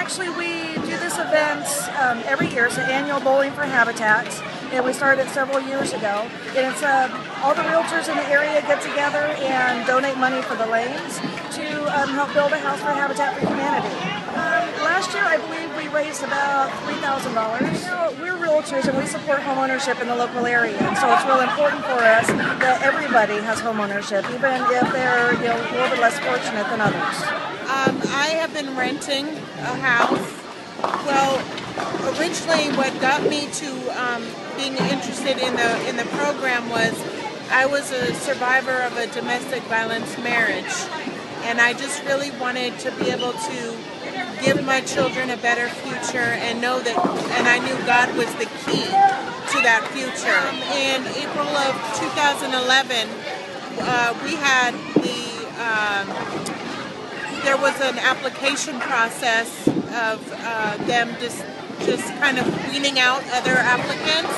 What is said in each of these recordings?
actually, we do this event um, every year. It's an annual Bowling for Habitat, and we started it several years ago. And it's uh, all the realtors in the area get together and donate money for the lanes to um, help build a house for Habitat for Humanity. Um, last year, I believe we raised about three thousand dollars. We're realtors and we support homeownership in the local area, so it's real important for us that everybody has homeownership, even if they're you know, a little bit less fortunate than others. Um, I have been renting a house. Well, originally, what got me to um, being interested in the in the program was I was a survivor of a domestic violence marriage, and I just really wanted to be able to give my children a better future and know that, and I knew God was the key to that future. In April of 2011, uh, we had the um, there was an application process of uh, them just just kind of weaning out other applicants,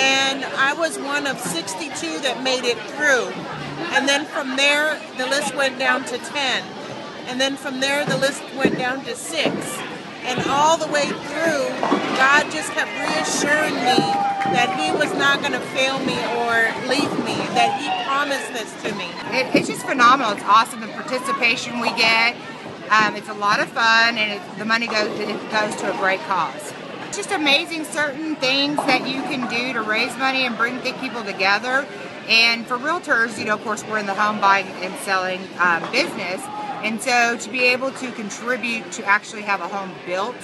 and I was one of 62 that made it through. And then from there, the list went down to 10. And then from there, the list went down to six. And all the way through, just kept reassuring me that He was not going to fail me or leave me, that He promised this to me. It, it's just phenomenal. It's awesome the participation we get. Um, it's a lot of fun, and it, the money goes it goes to a great cause. It's just amazing certain things that you can do to raise money and bring people together. And for realtors, you know, of course, we're in the home buying and selling um, business. And so to be able to contribute to actually have a home built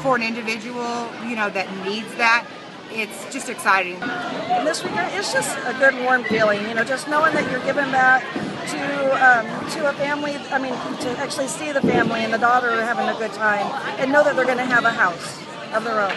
for an individual, you know, that needs that, it's just exciting. And this weekend, it's just a good warm feeling, you know, just knowing that you're giving back to um, to a family. I mean, to actually see the family and the daughter having a good time, and know that they're going to have a house of their own.